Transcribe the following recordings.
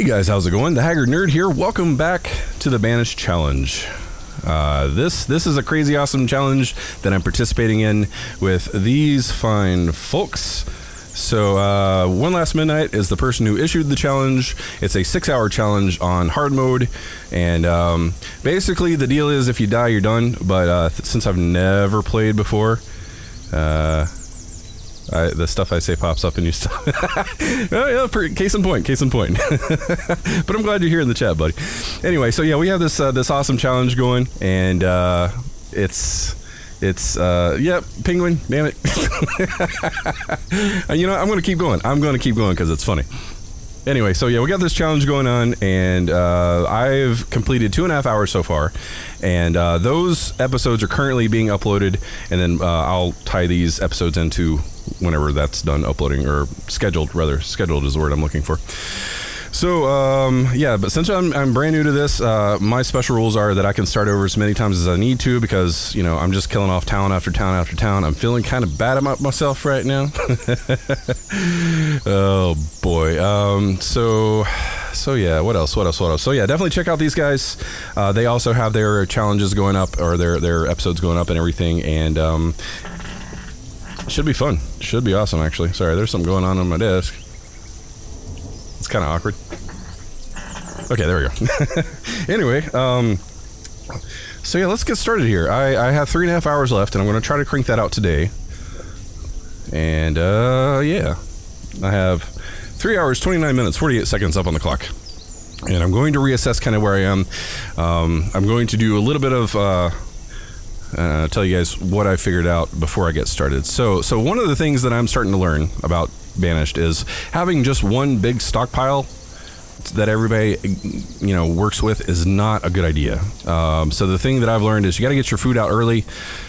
Hey guys, how's it going? The Haggard Nerd here. Welcome back to the Banished Challenge. Uh, this this is a crazy awesome challenge that I'm participating in with these fine folks. So uh, one last midnight is the person who issued the challenge. It's a six-hour challenge on hard mode, and um, basically the deal is if you die, you're done. But uh, since I've never played before, uh, I, the stuff I say pops up and you stop. oh, yeah, for, case in point, case in point. but I'm glad you're here in the chat, buddy. Anyway, so yeah, we have this uh, this awesome challenge going, and uh, it's it's uh, yeah, penguin. Damn it. you know, I'm to keep going. I'm to keep going because it's funny. Anyway, so yeah, we got this challenge going on, and uh, I've completed two and a half hours so far, and uh, those episodes are currently being uploaded, and then uh, I'll tie these episodes into whenever that's done uploading or scheduled. Rather, scheduled is the word I'm looking for. So um, yeah, but since I'm, I'm brand new to this, uh, my special rules are that I can start over as many times as I need to because you know I'm just killing off town after town after town. I'm feeling kind of bad about myself right now. oh boy. Um, so so yeah, what else? What else? What else? So yeah, definitely check out these guys. Uh, they also have their challenges going up or their their episodes going up and everything, and um, should be fun. Should be awesome actually. Sorry, there's something going on on my desk. It's kind of awkward. Okay, there we go. anyway, um, so yeah, let's get started here. I, I have three and a half hours left, and I'm going to try to crank that out today. And uh, yeah, I have three hours, 29 minutes, 48 seconds up on the clock. And I'm going to reassess kind of where I am. Um, I'm going to do a little bit of uh, uh, tell you guys what I figured out before I get started. So, so one of the things that I'm starting to learn about Banished is having just one big stockpile that everybody you know works with is not a good idea. Um, so the thing that I've learned is you got to get your food out early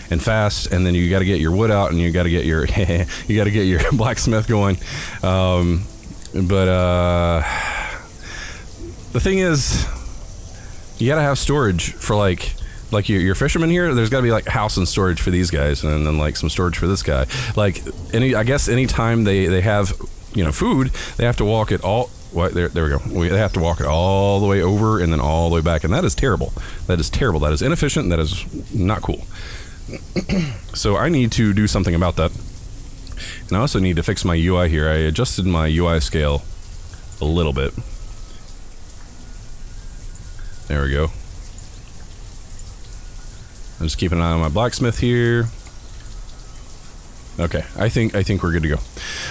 and fast, and then you got to get your wood out, and you got to get your you got to get your blacksmith going. Um, but uh, the thing is, you got to have storage for like like your, your fishermen here there's got to be like house and storage for these guys and then like some storage for this guy. Like any i guess anytime they they have you know food they have to walk it all what there, there we go. We, they have to walk it all the way over and then all the way back and that is terrible. That is terrible. That is inefficient that is not cool. So i need to do something about that. And i also need to fix my ui here. I adjusted my ui scale a little bit. There we go I'm just keeping an eye on my blacksmith here. Okay, I think I think we're good to go.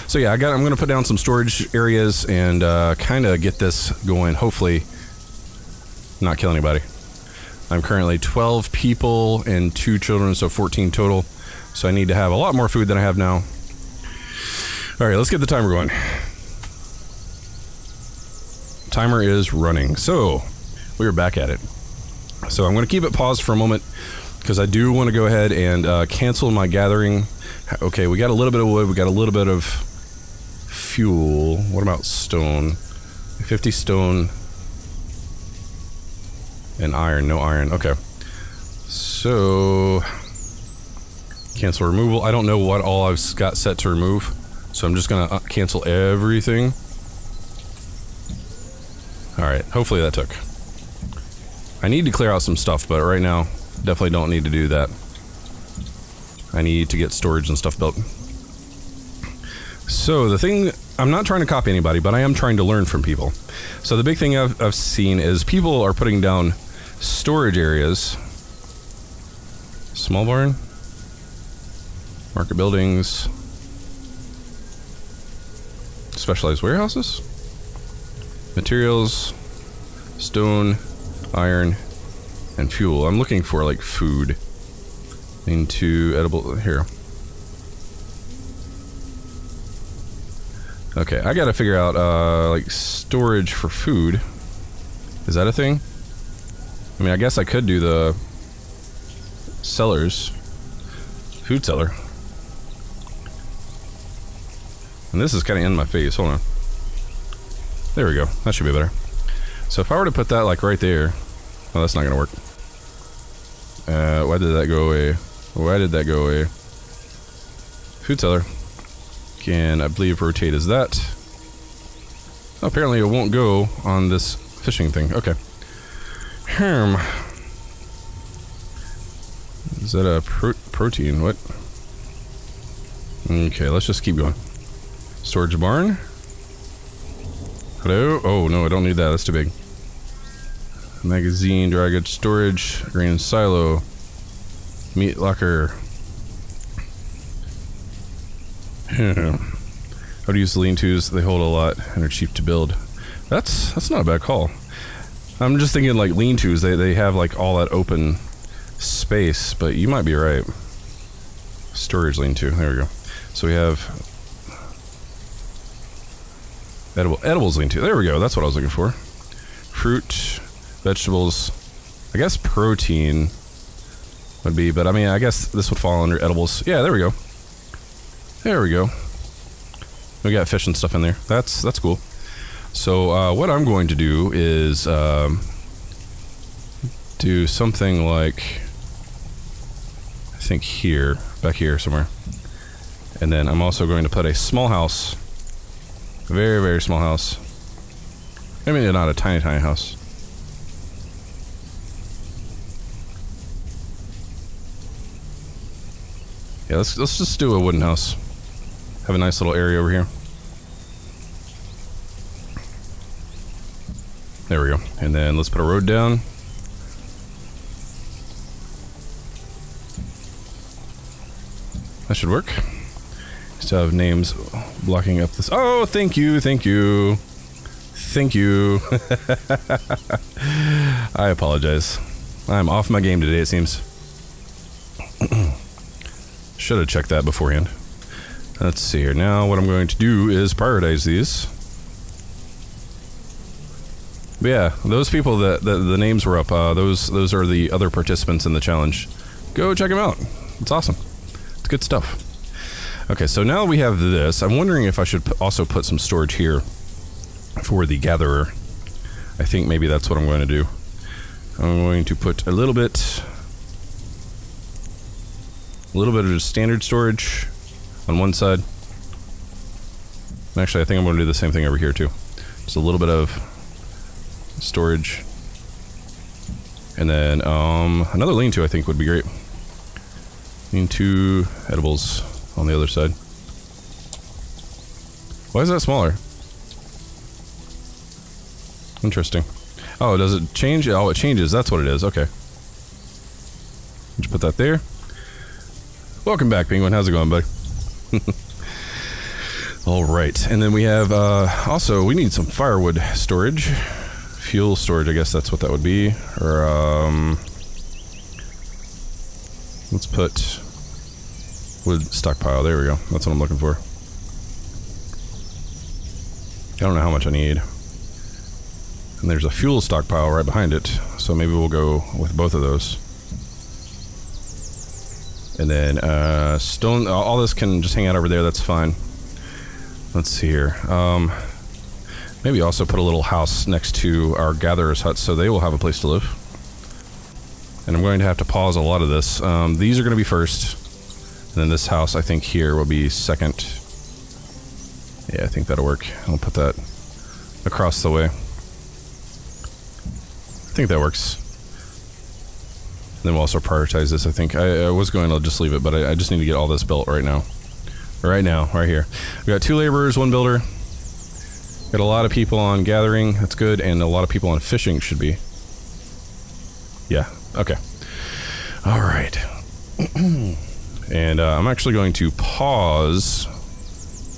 So yeah, I got. I'm going to put down some storage areas and uh, kind of get this going. Hopefully, not kill anybody. I'm currently 12 people and two children, so 14 total. So I need to have a lot more food than I have now. All right, let's get the timer going. Timer is running. So we are back at it. So I'm going to keep it paused for a moment because I do want to go ahead and uh, cancel my gathering. Okay, we got a little bit of wood, we got a little bit of fuel. What about stone? 50 stone and iron. No iron. Okay. So, cancel removal. I don't know what all I've got set to remove, so I'm just going to uh, cancel everything. Alright, hopefully that took. I need to clear out some stuff, but right now definitely don't need to do that. I need to get storage and stuff built. So the thing, I'm not trying to copy anybody, but I am trying to learn from people. So the big thing I've, I've seen is people are putting down storage areas. Small barn, market buildings, specialized warehouses, materials, stone, iron, and fuel. I'm looking for like food into edible here. Okay, I gotta figure out uh, like storage for food. Is that a thing? I mean, I guess I could do the cellars, food cellar. And this is kind of in my face. Hold on. There we go. That should be better. So if I were to put that like right there, well, that's not gonna work. Uh, why did that go away? Why did that go away? Food cellar. Can, I believe, rotate as that. apparently it won't go on this fishing thing. Okay. Hmm. Is that a pro protein? What? Okay, let's just keep going. Storage barn. Hello? Oh, no, I don't need that. That's too big. Magazine, dry goods storage, grain silo, meat locker. I would use lean-tos. They hold a lot and are cheap to build. That's that's not a bad call. I'm just thinking like lean-tos. They they have like all that open space, but you might be right. Storage lean-to. There we go. So we have edible edibles lean-to. There we go. That's what I was looking for. Fruit, vegetables. I guess protein would be, but I mean, I guess this would fall under edibles. Yeah, there we go. There we go. We got fish and stuff in there. That's that's cool. So uh, what I'm going to do is um, do something like I think here, back here somewhere, and then I'm also going to put a small house, very very small house. I mean, not a tiny tiny house. Yeah, let's let's just do a wooden house. Have a nice little area over here. There we go. And then let's put a road down. That should work. Just have names blocking up this. Oh, thank you, thank you. Thank you. I apologize. I'm off my game today, it seems. Should have checked that beforehand. Let's see here. Now, what I'm going to do is prioritize these. But yeah, those people that, the names were up, uh, those those are the other participants in the challenge. Go check them out. It's awesome. It's good stuff. Okay, so now we have this. I'm wondering if I should also put some storage here for the gatherer. I think maybe that's what I'm going to do. I'm going to put a little bit, a little bit of just standard storage on one side. Actually, I think I'm going to do the same thing over here too. Just a little bit of storage. And then um, another lean-to I think would be great. Lean-to edibles on the other side. Why is that smaller? Interesting. Oh, does it change? Oh, it changes. That's what it is. Okay. You put that there? Welcome back, Penguin. How's it going, buddy? All right. And then we have uh, also, we need some firewood storage. Fuel storage, I guess that's what that would be. Or, um, let's put wood stockpile. There we go. That's what I'm looking for. I don't know how much I need. And there's a fuel stockpile right behind it, so maybe we'll go with both of those. And then uh, stone, all this can just hang out over there, that's fine. Let's see here. Um, maybe also put a little house next to our gatherer's hut so they will have a place to live. And I'm going to have to pause a lot of this. Um, these are going to be first. And then this house, I think here, will be second. Yeah, I think that'll work. I'll put that across the way. I think that works. Then we'll also prioritize this, I think. I, I was going to just leave it, but I, I, just need to get all this built right now. Right now, right here. We got two laborers, one builder. Got a lot of people on gathering, that's good, and a lot of people on fishing should be. Yeah, okay. All right. and uh, I'm actually going to pause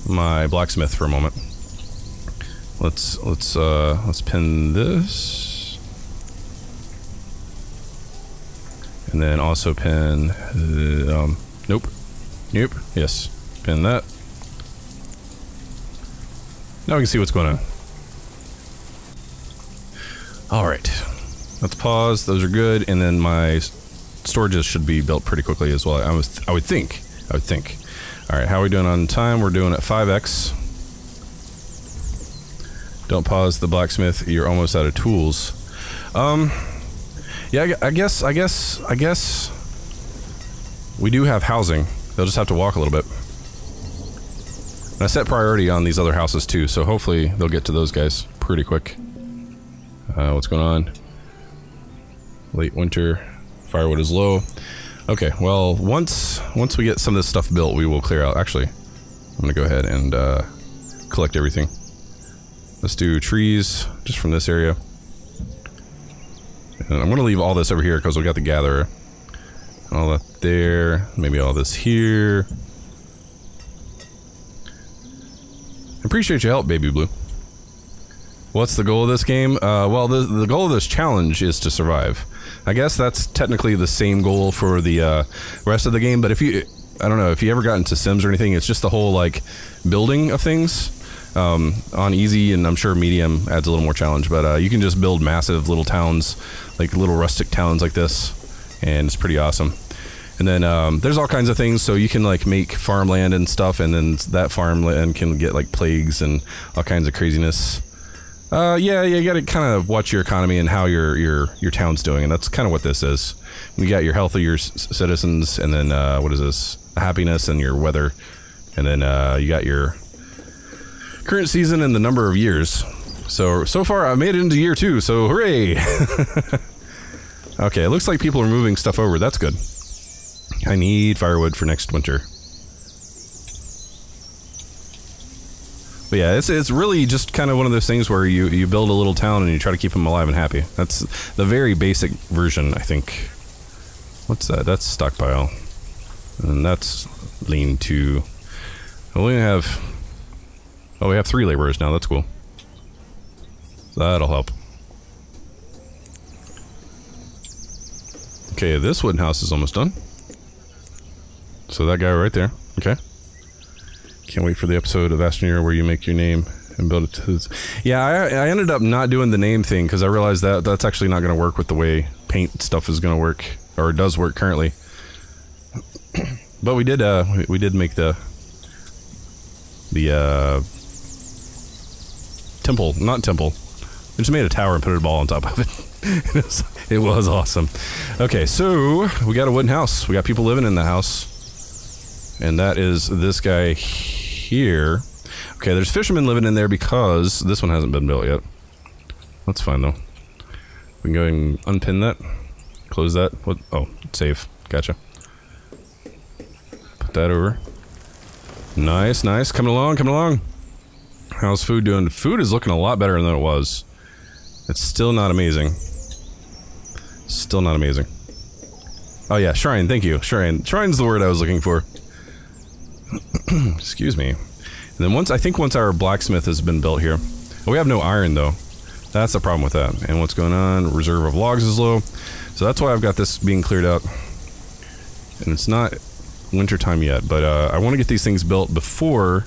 my blacksmith for a moment. Let's let's uh, let's pin this, and then also pin. Uh, um, nope, nope. Yes, pin that. Now we can see what's going on. All right, let's pause. Those are good, and then my storages should be built pretty quickly as well. I was I would think. I would think. All right, how are we doing on time? We're doing at 5x. Don't pause the blacksmith. You're almost out of tools. Um, yeah, I guess, I guess, I guess we do have housing. They'll just have to walk a little bit. And I set priority on these other houses too, so hopefully they'll get to those guys pretty quick. Uh, what's going on? Late winter, firewood is low. Okay, well, once once we get some of this stuff built, we will clear out. Actually, I'm gonna go ahead and uh, collect everything. Let's do trees just from this area. And I'm gonna leave all this over here because we got the gatherer. All that there, maybe all this here. Appreciate your help, Baby Blue. What's the goal of this game? Uh, well, the, the goal of this challenge is to survive. I guess that's technically the same goal for the uh, rest of the game, but if you, I don't know, if you ever got into Sims or anything, it's just the whole, like, building of things. Um, on easy and I'm sure medium adds a little more challenge, but uh, you can just build massive little towns, like little rustic towns like this, and it's pretty awesome. And then um, there's all kinds of things, so you can like make farmland and stuff, and then that farmland can get like plagues and all kinds of craziness. Uh, yeah, you got to kind of watch your economy and how your your your town's doing, and that's kind of what this is. You got your health of your citizens, and then uh, what is this? Happiness and your weather, and then uh, you got your current season and the number of years. So so far, I made it into year two. So hooray! okay, it looks like people are moving stuff over. That's good. I need firewood for next winter. But yeah, it's it's really just kind of one of those things where you you build a little town and you try to keep them alive and happy. That's the very basic version, I think. What's that? That's stockpile, and that's lean to. We have. Oh, we have three laborers now. That's cool. That'll help. Okay, this wooden house is almost done. So that guy right there. Okay. Can't wait for the episode of Astroneer where you make your name and build it to. Yeah, I, I ended up not doing the name thing because I realized that that's actually not going to work with the way paint stuff is going to work or does work currently. but we did uh we, we did make the the uh temple, not temple. They just made a tower and put a ball on top of it. it, was, awesome. Okay, so we got a wooden house. We got people living in the house. And that is this guy here. Okay, there's fishermen living in there because this one hasn't been built yet. That's fine though. We can go and unpin that. Close that. What? Oh, save. Gotcha. Put that over. Nice, nice. Coming along, coming along. How's food doing? Food is looking a lot better than it was. It's still not amazing. Still not amazing. Oh yeah, shrine. Thank you, shrine. Shrine's the word I was looking for. Excuse me. And then once, I think once our blacksmith has been built here. We have no iron though. That's the problem with that. And what's going on? Reserve of logs is low. So that's why I've got this being cleared out. And it's not winter time yet, but uh, I want to get these things built before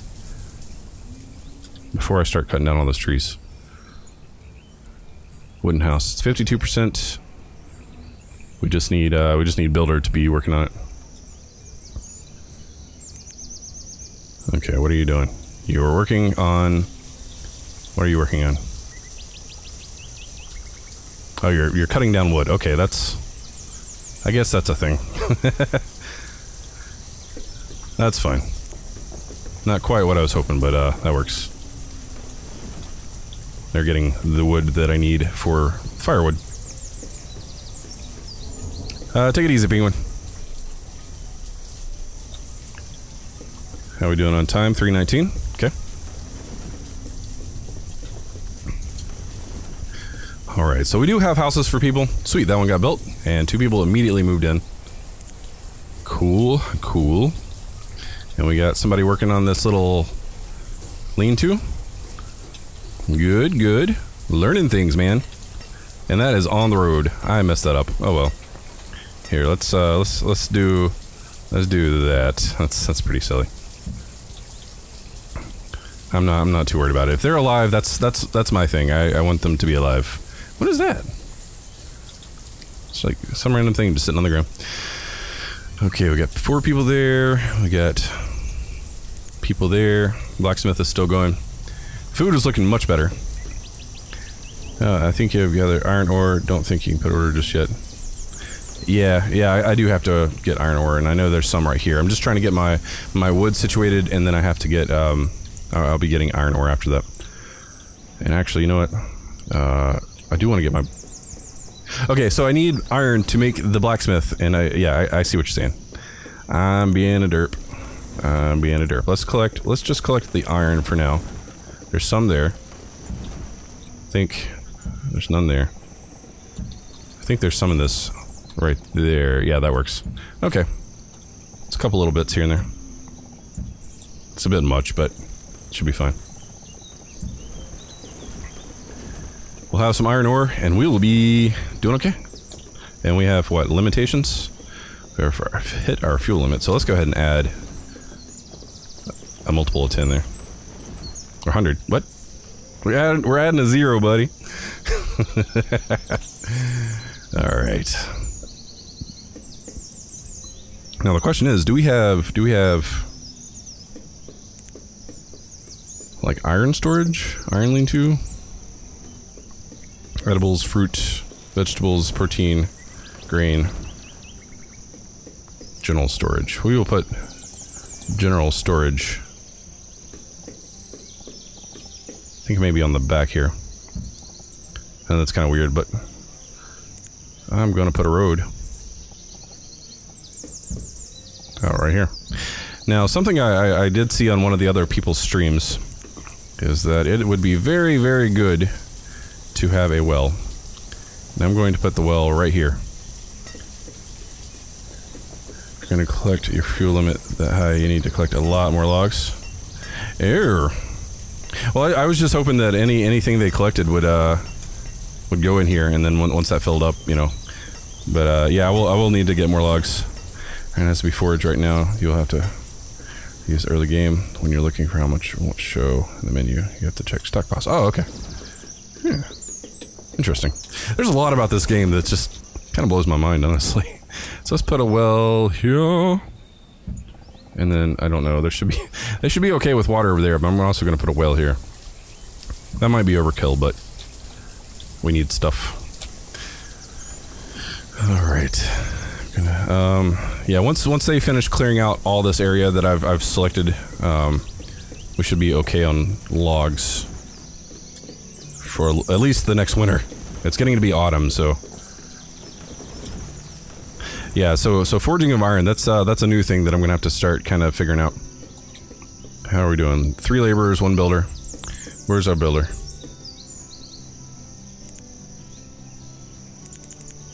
before I start cutting down all those trees. Wooden house. It's 52%. We just need uh, we just need builder to be working on it. Okay, what are you doing? You are working on... What are you working on? Oh, you're, you're cutting down wood. Okay, that's... I guess that's a thing. that's fine. Not quite what I was hoping, but uh, that works. They're getting the wood that I need for firewood. Uh, take it easy, penguin. How are we doing on time? 319? Okay. Alright, so we do have houses for people. Sweet, that one got built. And two people immediately moved in. Cool, cool. And we got somebody working on this little lean-to. Good, good. Learning things, man. And that is on the road. I messed that up. Oh well. Here, let's uh let's let's do let's do that. That's that's pretty silly. I'm not. I'm not too worried about it. If they're alive, that's that's that's my thing. I, I want them to be alive. What is that? It's like some random thing just sitting on the ground. Okay, we got four people there. We got people there. Blacksmith is still going. Food is looking much better. Uh, I think you have gathered iron ore. Don't think you can put order just yet. Yeah, yeah, I, I, do have to get iron ore, and I know there's some right here. I'm just trying to get my my wood situated, and then I have to get um, I'll I'll be getting iron ore after that. And actually, you know what? Uh, I do want to get my. Okay, so I need iron to make the blacksmith, and I yeah, I, I see what you're saying. I'm being a derp. I'm being a derp. Let's collect. Let's just collect the iron for now. There's some there. I think there's none there. I think there's some in this right there. Yeah, that works. Okay. It's a couple little bits here and there. It's a bit much, but it should be fine. We'll have some iron ore, and we will be doing okay. And we have, what, limitations? We have hit our fuel limit, so let's go ahead and add a multiple of 10 there. Or 100. What? We're adding, we're adding a zero, buddy. All right. Now the question is, do we have do we have like iron storage, iron lean-to, edibles, fruit, vegetables, protein, grain, general storage. We will put general storage. I think maybe on the back here. And that's kind of weird, but I'm going to put a road. Oh, right here. Now, something I, I, I did see on one of the other people's streams is that it would be very, very good to have a well. And I'm going to put the well right here. You're going to collect your fuel limit that high, you need to collect a lot more logs. Error. Well, I, I was just hoping that any anything they collected would uh would go in here, and then when, once that filled up, you know. But uh, yeah, I will I will need to get more logs. And as be foraged right now. You'll have to use early game when you're looking for how much won't show in the menu. You have to check stockpiles. Oh, okay. Yeah. Interesting. There's a lot about this game that just kind of blows my mind, honestly. So let's put a well here. And then, I don't know, there should be... They should be okay with water over there, but I'm also going to put a well here. That might be overkill, but... We need stuff. Alright. Gonna, um, yeah, once once they finish clearing out all this area that I've, I've selected, um, we should be okay on logs. For at least the next winter. It's getting to be autumn, so... Yeah, so so forging of iron, that's uh, that's a new thing that I'm gonna have to start kind of figuring out. How are we doing? Three laborers, one builder. Where's our builder?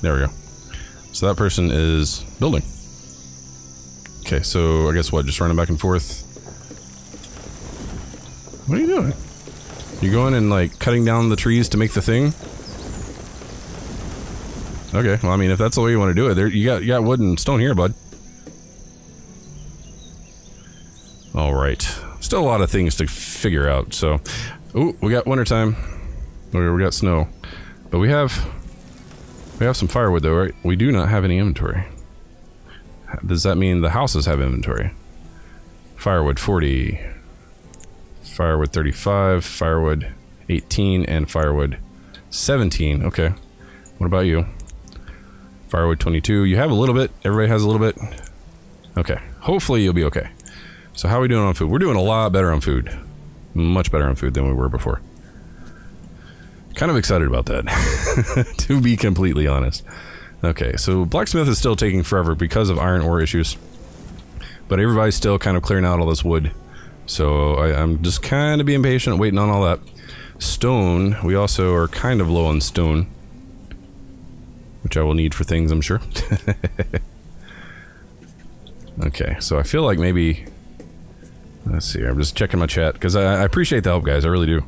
There we go. So that person is building. Okay, so I guess what, just running back and forth? What are you doing? You going and like cutting down the trees to make the thing? Okay, well, I mean, if that's the way you want to do it, there you got you got wood and stone here, bud. All right, still a lot of things to figure out. So, oh, we got wintertime. We got snow, but we have we have some firewood though, right? We do not have any inventory. Does that mean the houses have inventory? Firewood 40, firewood 35, firewood 18, and firewood 17. Okay. What about you? Firewood 22. You have a little bit. Everybody has a little bit. Okay. Hopefully you'll be okay. So how are we doing on food? We're doing a lot better on food. Much better on food than we were before. Kind of excited about that, to be completely honest. Okay, so blacksmith is still taking forever because of iron ore issues. But everybody's still kind of clearing out all this wood. So I, am just kind of being patient, waiting on all that. Stone, we also are kind of low on stone. Which I will need for things, I'm sure. okay, so I feel like maybe... Let's see, I'm just checking my chat, because I, I appreciate the help, guys, I really do.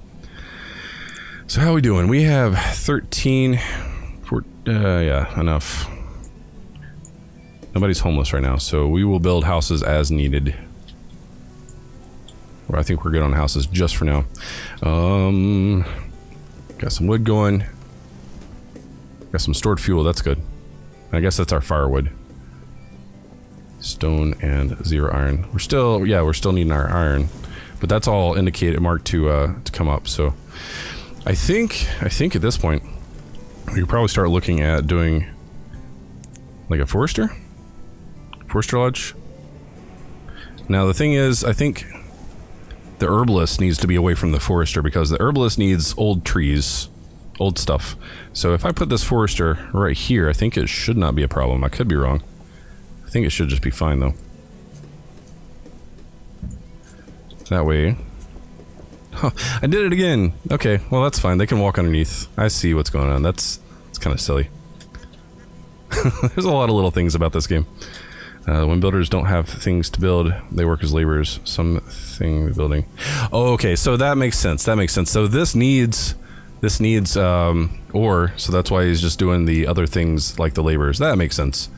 So how are we doing? We have 13... Four, uh, yeah, enough. Nobody's homeless right now, so we will build houses as needed. Or I think we're good on houses just for now. Um, got some wood going. Got some stored fuel, that's good. I guess that's our firewood. Stone and zero iron. We're still, yeah, we're still needing our iron. But that's all indicated, marked to, uh, to come up, so... I think, I think at this point, we could probably start looking at doing, like a forester? Forester lodge? Now the thing is, I think the herbalist needs to be away from the forester because the herbalist needs old trees, old stuff. So if I put this forester right here, I think it should not be a problem. I could be wrong. I think it should just be fine though. That way. Huh, I did it again. Okay, well that's fine. They can walk underneath. I see what's going on. That's, that's kind of silly. There's a lot of little things about this game. Uh, when builders don't have things to build, they work as laborers. Something building. Oh, okay. So that makes sense. That makes sense. So this needs this needs um, ore. So that's why he's just doing the other things like the laborers. That makes sense.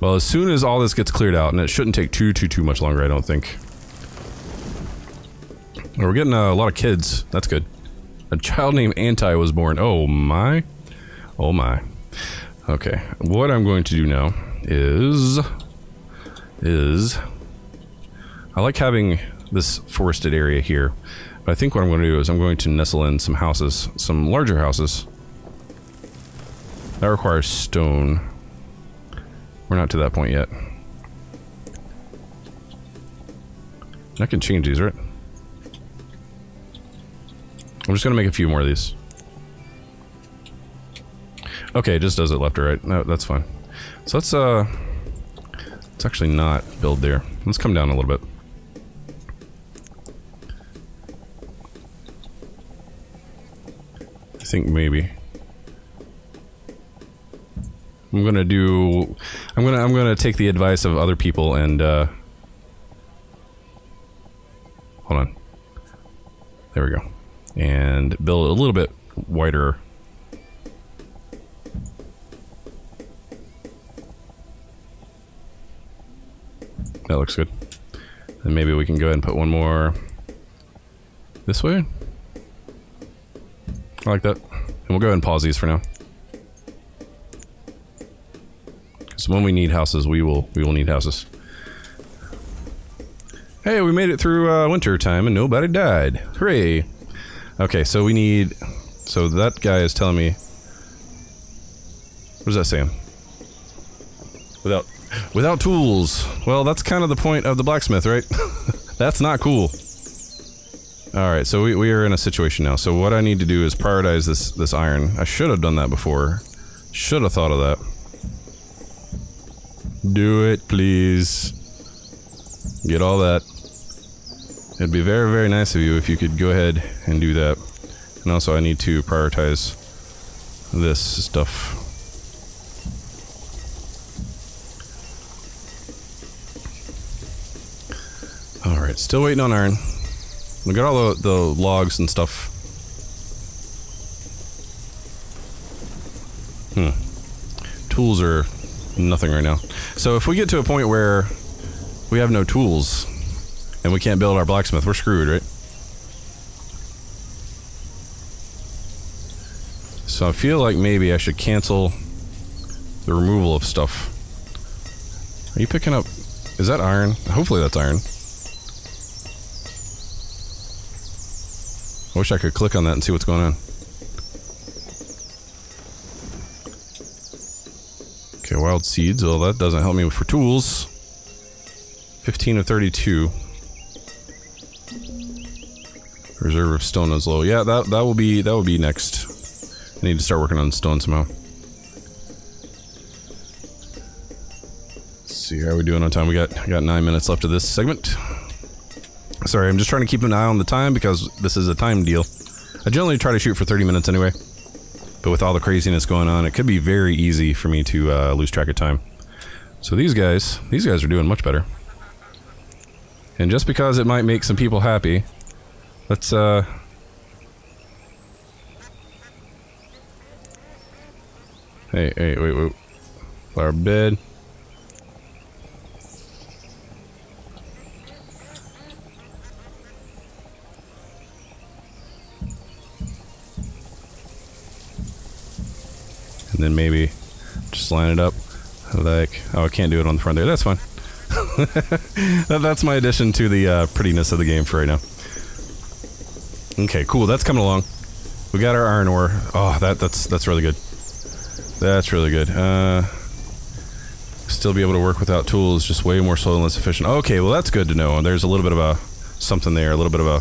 Well, as soon as all this gets cleared out, and it shouldn't take too too too much longer, I don't think. Oh, we're getting a lot of kids. That's good. A child named Anti was born. Oh my. Oh my. Okay. What I'm going to do now is is I like having this forested area here. But I think what I'm going to do is I'm going to nestle in some houses, some larger houses. That requires stone. We're not to that point yet. I can change these, right? I'm just going to make a few more of these. Okay, it just does it left or right. No, that's fine. So let's, uh... Let's actually not build there. Let's come down a little bit. Think maybe. I'm gonna do. I'm gonna. I'm gonna take the advice of other people and. Uh, hold on. There we go. And build a little bit wider That looks good. And maybe we can go ahead and put one more this way. I like that. And we'll go ahead and pause these for now. Because when we need houses, we will we will need houses. Hey, we made it through uh, winter time and nobody died. Hooray! Okay, so we need. So that guy is telling me. What is that saying? Without Without tools. Well, that's kind of the point of the blacksmith, right? that's not cool. Alright, so we, we are in a situation now. So what I need to do is prioritize this, this iron. I should have done that before. Should have thought of that. Do it, please. Get all that. It'd be very, very nice of you if you could go ahead and do that. And also I need to prioritize this stuff. Alright, still waiting on iron. We got all the, the logs and stuff. Hmm. Tools are nothing right now. So if we get to a point where we have no tools and we can't build our blacksmith, we're screwed, right? So I feel like maybe I should cancel the removal of stuff. Are you picking up... Is that iron? Hopefully that's iron. I wish I could click on that and see what's going on. Okay, wild seeds. Well, that doesn't help me for tools. 15 of 32. Reserve of stone is low. Yeah, that that will be that will be next. I need to start working on stone somehow. Let's see, how we doing on time? We got got nine minutes left of this segment. Sorry, I'm just trying to keep an eye on the time because this is a time deal. I generally try to shoot for 30 minutes anyway. But with all the craziness going on, it could be very easy for me to uh, lose track of time. So these guys, these guys are doing much better. And just because it might make some people happy, let's, uh... Hey, hey, wait, wait. Flower bed. Then maybe just line it up like oh I can't do it on the front there. That's fine. That, that's my addition to the uh, prettiness of the game for right now. Okay cool. That's coming along. We got our iron ore. Oh that that's that's really good. That's really good. Uh still be able to work without tools just way more slow and less efficient. Okay well that's good to know. There's a little bit of a something there, a little bit of a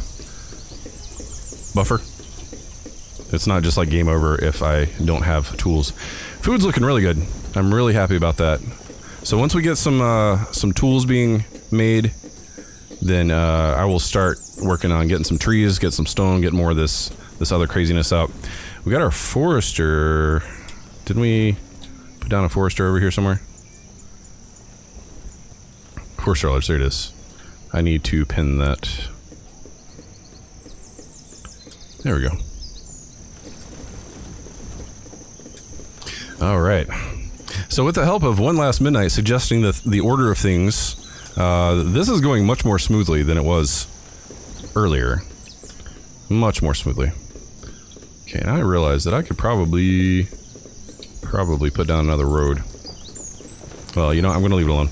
buffer. It's not just like game over if I don't have tools. Food's looking really good. I'm really happy about that. So once we get some uh, some tools being made, then uh, I will start working on getting some trees, get some stone, get more of this this other craziness out. We got our forester. Didn't we put down a forester over here somewhere? Forester there it is. I need to pin that. There we go. All right. So, with the help of One Last Midnight suggesting the, the order of things, uh, this is going much more smoothly than it was earlier. Much more smoothly. Okay, and I realized that I could probably probably put down another road. Well, you know, I'm going to leave it alone.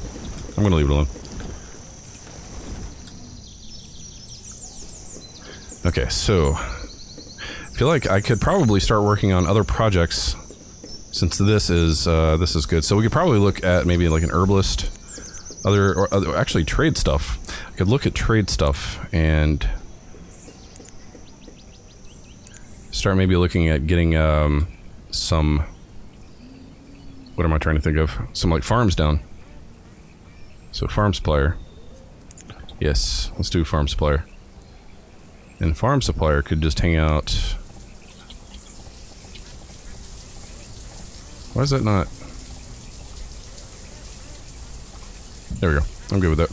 I'm going to leave it alone. Okay, so I feel like I could probably start working on other projects since this is uh, this is good. So we could probably look at maybe like an herbalist, other or other, actually trade stuff. I could look at trade stuff and start maybe looking at getting um, some. What am I trying to think of? Some like farms down. So farm supplier. Yes, let's do farm supplier. And farm supplier could just hang out. Why is that not? There we go. I'm good with that.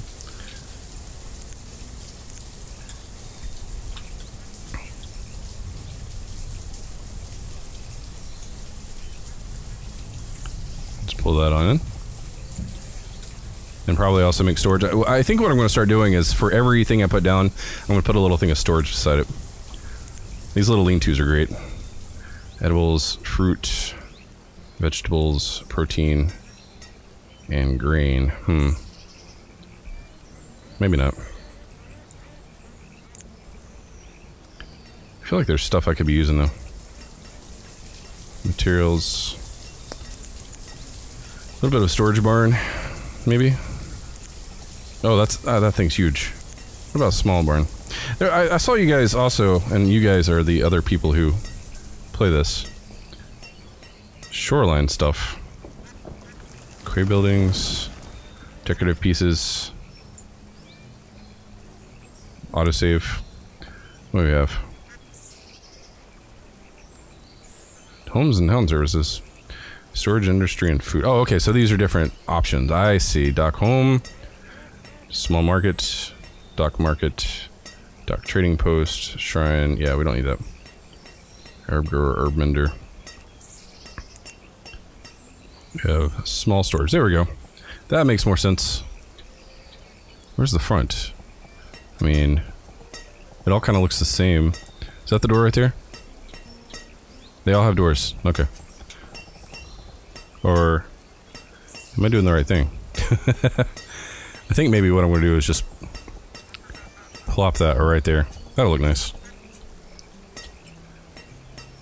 Let's pull that on in. And probably also make storage. I think what I'm going to start doing is for everything I put down, I'm going to put a little thing of storage beside it. These little lean-tos are great. Edibles, fruit, vegetables, protein, and grain. Hmm. Maybe not. I feel like there's stuff I could be using though. Materials. A little bit of storage barn, maybe. Oh, that's uh, that thing's huge. What about a small barn? There, I, I saw you guys also, and you guys are the other people who play this. Shoreline stuff. Quay buildings, decorative pieces, autosave. What do we have? Homes and town services. Storage industry and food. Oh, okay, so these are different options. I see. Dock home, small market, dock market, dock trading post, shrine. Yeah, we don't need that. Herb grower, herb mender. Have small storage. There we go. That makes more sense. Where's the front? I mean, it all kind of looks the same. Is that the door right there? They all have doors. Okay. Or am I doing the right thing? I think maybe what I'm going to do is just plop that right there. That'll look nice.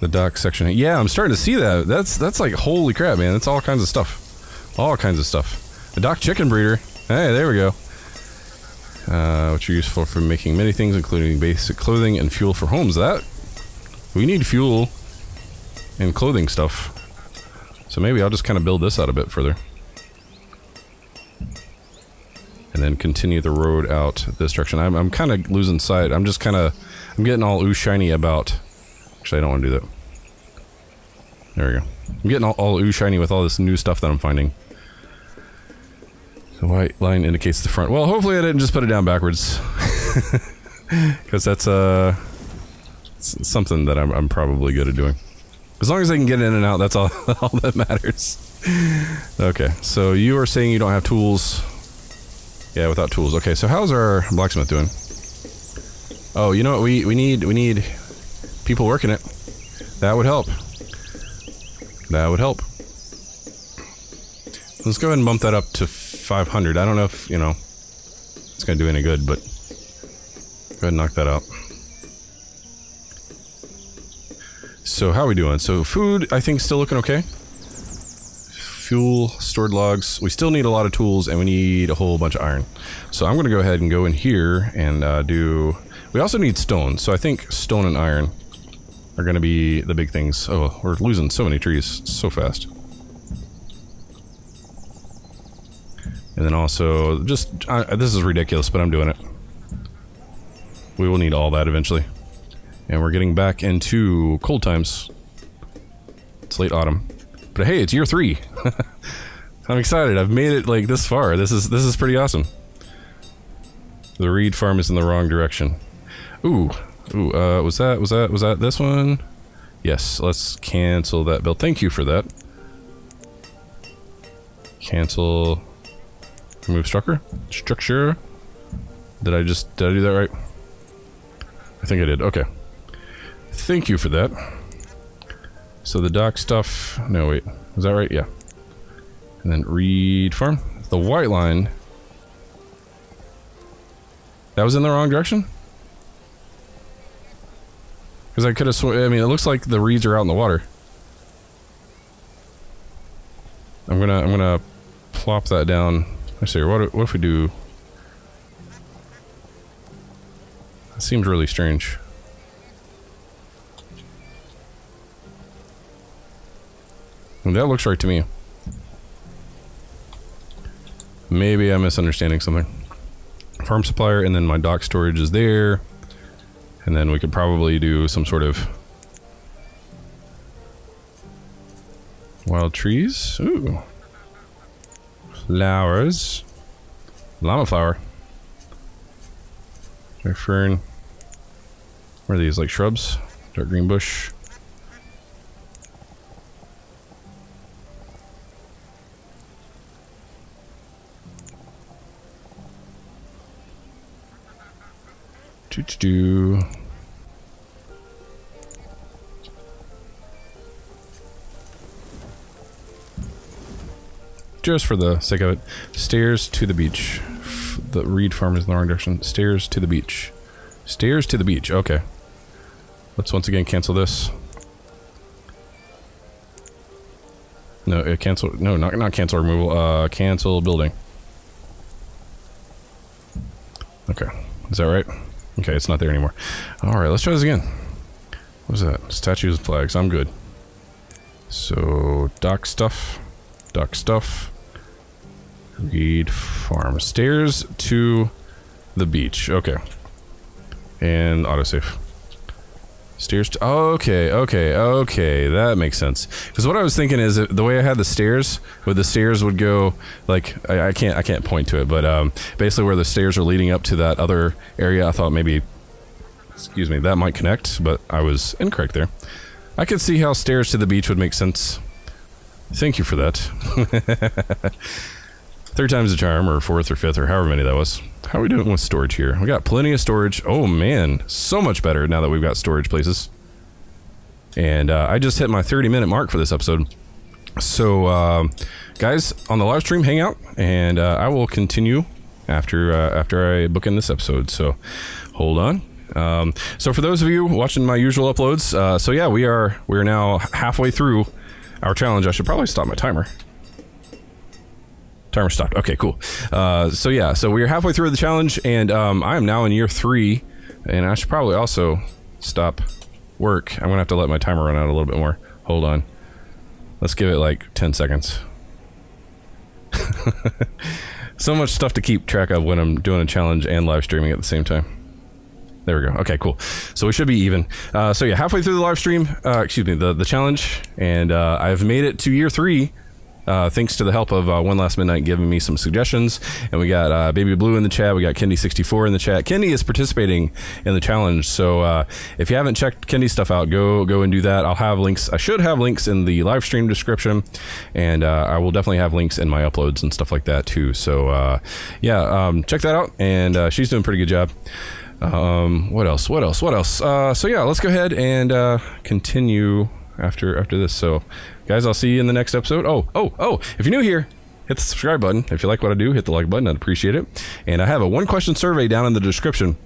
The dock section. Yeah, I'm starting to see that. That's that's like holy crap, man. That's all kinds of stuff. All kinds of stuff. A dock chicken breeder. Hey, there we go. Uh, which are useful for making many things, including basic clothing and fuel for homes. That we need fuel and clothing stuff. So maybe I'll just kind of build this out a bit further. And then continue the road out this direction. I'm, I'm kind of losing sight. I'm just kind of, I'm getting all ooh shiny about, actually I don't want to do that. There we go. I'm getting all, all ooh shiny with all this new stuff that I'm finding. The white line indicates the front. Well, hopefully I didn't just put it down backwards. Because that's uh, something that I'm, I'm probably good at doing. As long as I can get in and out, that's all, all that matters. Okay, so you are saying you don't have tools. Yeah, without tools. Okay, so how's our blacksmith doing? Oh, you know what? We we need we need people working it. That would help. That would help. Let's go ahead and bump that up to 500. I don't know if, you know, it's going to do any good, but go ahead and knock that out. So how are we doing? So food, I think, still looking okay. fuel, stored logs. We still need a lot of tools and we need a whole bunch of iron. So I'm going to go ahead and go in here and uh, do... We also need stone, so I think stone and iron are going to be the big things. Oh, we're losing so many trees so fast. And then also, just, this is ridiculous, but I'm doing it. We will need all that eventually. And we're getting back into cold times. It's late autumn. But hey, it's year three. I'm excited. I've made it like this far. This is this is pretty awesome. The reed farm is in the wrong direction. Ooh, ooh. Uh, was that was that was that this one? Yes. Let's cancel that bill. Thank you for that. Cancel. Remove structure. Structure. Did I just did I do that right? I think I did. Okay. Thank you for that. So the dock stuff... No, wait. Was that right? Yeah. And then reed farm. The white line... That was in the wrong direction? Because I could have I mean, it looks like the reeds are out in the water. I'm gonna... I'm gonna plop that down. Let's see. What, what if we do... That seems really strange. That looks right to me. Maybe I'm misunderstanding something. Farm supplier, and then my dock storage is there. And then we could probably do some sort of wild trees. Ooh. Flowers. Llama flower. Dark fern. What are these, like shrubs? Dark green bush. Do do do. Just for the sake of it, stairs to the beach. The reed farm is in the wrong direction. Stairs to the beach. Stairs to the beach. Okay. Let's once again cancel this. No, uh, cancel. No, not not cancel removal. Uh, cancel building. Okay, is that right? Okay, it's not there anymore. Alright, let's try this again. What was that? Statues and flags. I'm good. So, dock stuff. Dock stuff. Reed farm. Stairs to the beach. Okay. And autosave. Stairs to... Okay, okay, okay. That makes sense. Because what I was thinking is the way I had the stairs, where the stairs would go, like, I, I can't I can't point to it, but um, basically where the stairs are leading up to that other area, I thought maybe, excuse me, that might connect, but I was incorrect there. I could see how stairs to the beach would make sense. Thank you for that. Third time's the charm, or fourth or fifth, or however many that was. How are we doing with storage here? We got plenty of storage. Oh man, so much better now that we've got storage places. And uh, I just hit my 30 minute mark for this episode. So, uh, guys, on the live stream, hang out, and uh, I will continue after uh, after I book in this episode. So, hold on. Um, so, for those of you watching my usual uploads, uh, so yeah, we are we are now halfway through our challenge. I should probably stop my timer. Timer stopped. Okay, cool. Uh, so yeah, so we're halfway through the challenge, and um, I am now in year three, and I should probably also stop work. I'm gonna have to let my timer run out a little bit more. Hold on. Let's give it like 10 seconds. so much stuff to keep track of when I'm doing a challenge and live streaming at the same time. There we go. Okay, cool. So we should be even. Uh, so yeah, halfway through the live stream, uh, excuse me, the, the challenge, and uh, I've made it to year three uh, thanks to the help of uh, One Last Midnight giving me some suggestions. And we got uh, Baby Blue in the chat. We got Kendi64 in the chat. Kendi is participating in the challenge. So uh, if you haven't checked Kendi's stuff out, go go and do that. I'll have links. I should have links in the live stream description. And uh, I will definitely have links in my uploads and stuff like that too. So uh, yeah, um, check that out. And she's doing a pretty good job. Um, what else? What else? What else? so yeah, let's go ahead and continue after after this. So Guys, I'll see you in the next episode. Oh, oh, oh, if you're new here, hit the subscribe button. If you like what I do, hit the like button. I'd appreciate it. And I have a one question survey down in the description.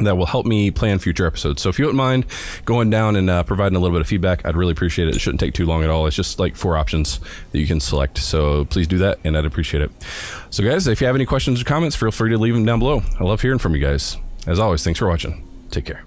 that will help me plan future episodes. So if you wouldn't mind going down and uh, providing a little bit of feedback, I'd really appreciate it. It shouldn't take too long at all. It's just like four options that you can select. So please do that, and I'd appreciate it. So guys, if you have any questions or comments, feel free to leave them down below. I love hearing from you guys. As always, thanks for watching. Take care.